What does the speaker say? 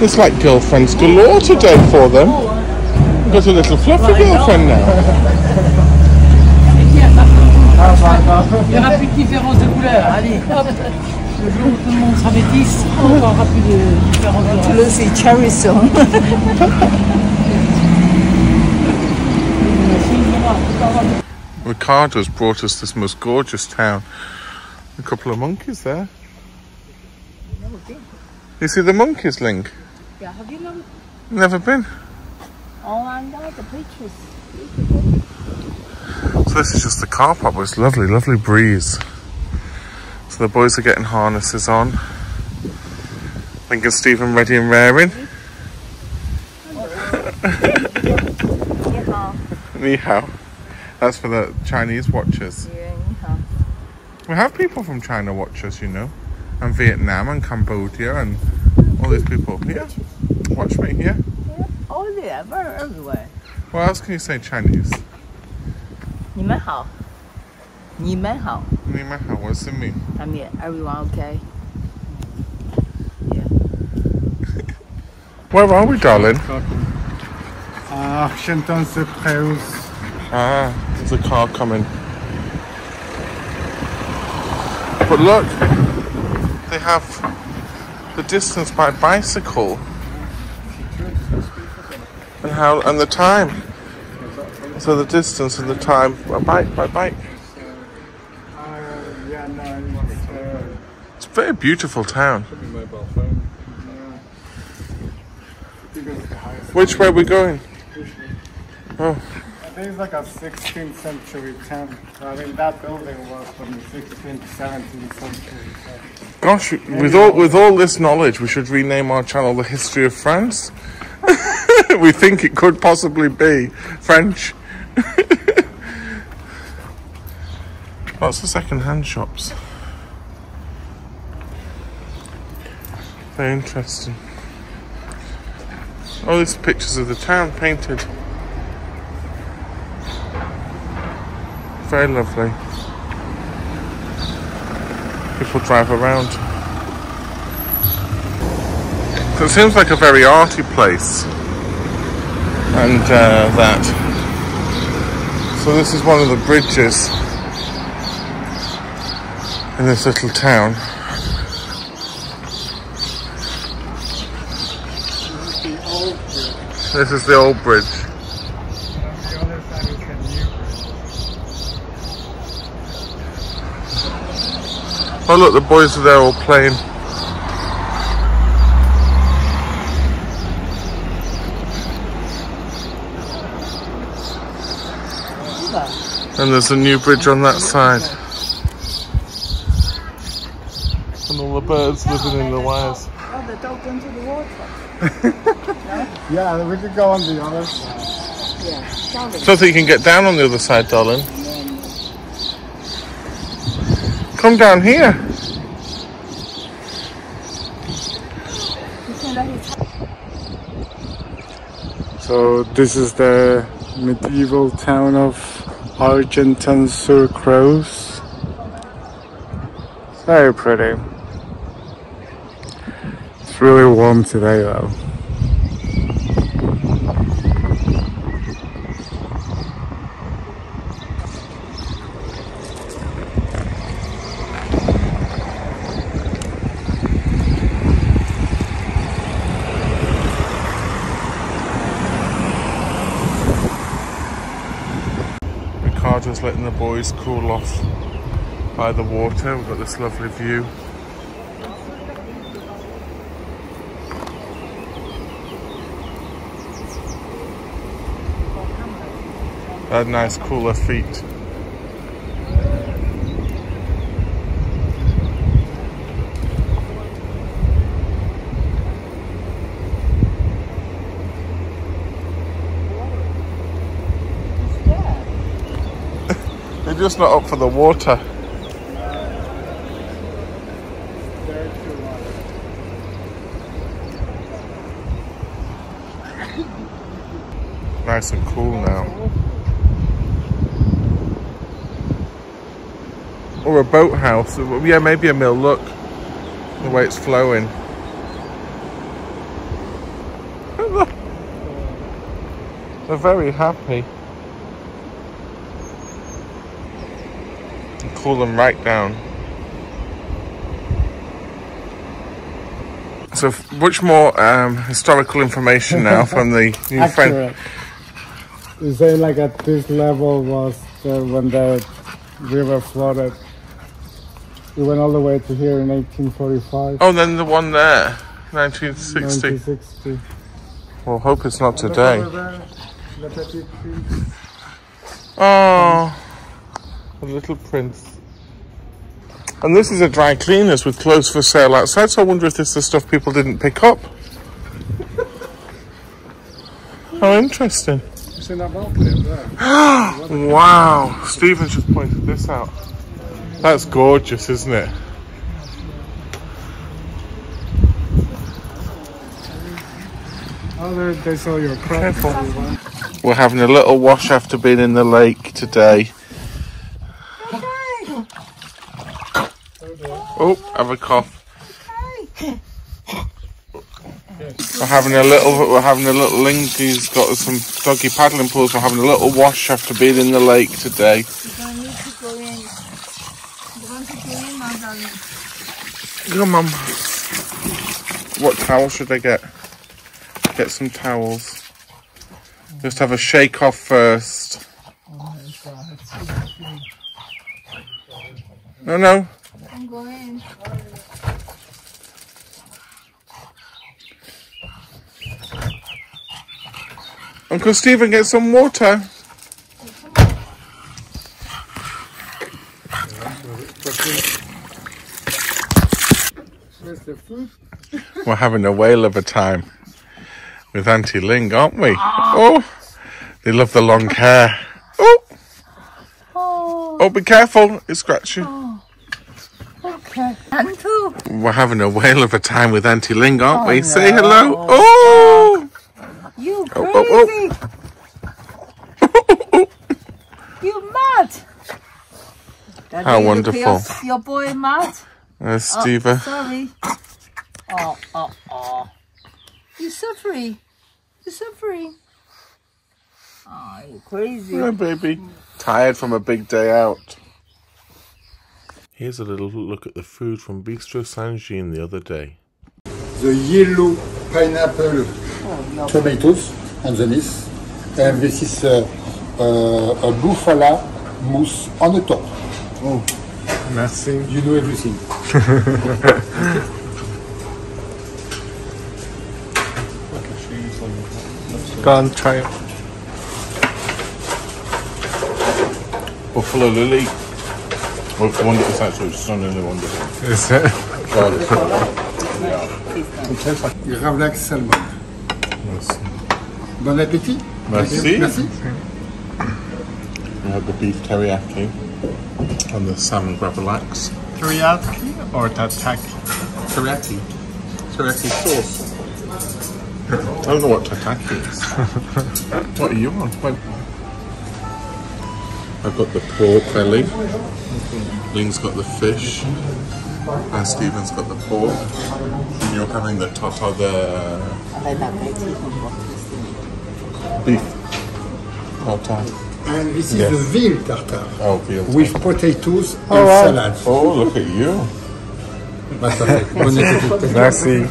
It's like girlfriends galore today for them. We've got a little fluffy girlfriend now. Il n'y aura plus de différence de couleur. Allez, hop. Le jour où tout le monde sera métis, on n'aura plus de différence de race. Lucy Cherry song. Ricardo's brought us this most gorgeous town. A couple of monkeys there. You see the monkeys, Link? Yeah, have you known? Never been. Oh, I know the pictures. So this is just the car park, but it's lovely, lovely breeze. So the boys are getting harnesses on. Link and Stephen ready and raring. Ni hao. That's for the Chinese watchers. Yeah, yeah. We have people from China watch us, you know, and Vietnam and Cambodia and all these people. Yeah, watch me. Yeah. Oh, yeah, very everywhere. What else can you say Chinese? 你们好。你们好。 Ni ma hao, What does it mean? I mean, everyone okay? Where are we, darling? Ah, Shenton se Preus. Ah, there's a car coming. But look, they have the distance by bicycle and how and the time. So the distance and the time by bike by bike. It's, a very beautiful town. mobile phone. I think it's the highest. Which way are we going? Oh, I think it's like a 16th century town. I mean, that building was from the 16th, 17th century. So. gosh, with all with all this knowledge, we should rename our channel "The History of France." we think it could possibly be French. Lots of second-hand shops. Very interesting. Oh, these pictures of the town painted. Very lovely. People drive around. So it seems like a very arty place. And uh, that. So this is one of the bridges in this little town. This is the old bridge. Oh look, the boys are there all playing. And there's a new bridge on that side. And all the birds living in the wires. Oh, the dog into the water. Yeah, we could go on the other side. Yeah. So that you can get down on the other side, darling. Come down here. So this is the medieval town of Argenton-sur-Creuse. Very pretty. It's really warm today though. Ricardo's letting the boys cool off by the water. We've got this lovely view. Had nice cooler feet. Just not up for the water. Nice and cool now. Or a boathouse. Yeah, maybe a mill. Look, the way it's flowing. They're very happy. Cool them right down. So, much more um, historical information now from the new friend. You say like at this level was the, when the river flooded. It went all the way to here in 1845. Oh, then the one there, 1960. 1960. Well, hope it's not today. Look over there, the. Oh, a little prince. And this is a dry cleaners with clothes for sale outside, so I wonder if this is the stuff people didn't pick up. How interesting. It's in a boat there. Wow, Stephen's just pointed this out. That's gorgeous, isn't it? Oh, they saw your crop. We're having a little wash after being in the lake today. Oh, have a cough. We're having a little. We're having a little link. He's got some doggy paddling pools. We're having a little wash after being in the lake today. go on. What towel should I get? Get some towels. Just have a shake off first. No, no. I'm going. Uncle Stephen, get some water. Where's the food? We're having a whale of a time with Auntie Ling, aren't we? Oh, they love the long hair. Oh, Oh, oh, be careful, it's scratchy. Oh, okay. And two. We're having a whale of a time with Auntie Ling, aren't we? Oh, Say hello. Oh, You Oh, crazy. you mad. Daddy, How look wonderful. Your, your boy mad. there's Oh, Steve. sorry. Oh, oh, oh. You suffering. You suffering. Oh, you crazy. Hi, baby. Tired from a big day out. Here's a little look at the food from Bistro Saint Jean the other day. the yellow pineapple tomatoes underneath, and this is uh, uh, a bufala mousse on the top. Oh, merci. You know everything. Go on, try it. Buffalo Lily. Well, it's wonderful. It's actually stunningly wonderful. Is it? Gravlax salmon. Bon appétit. Merci. Merci. We have the beef teriyaki and the salmon gravlax. Teriyaki or tataki? Teriyaki. Teriyaki sauce. I don't know what tataki is. what are you on? I've got the pork belly. Ling's got the fish. And Stephen's got the pork. And you're having the tata, the beef. Tata. And this is the veal tartare Oh, veal. with potatoes and wow. salad. Oh, look at you. Uh, bon. Merci.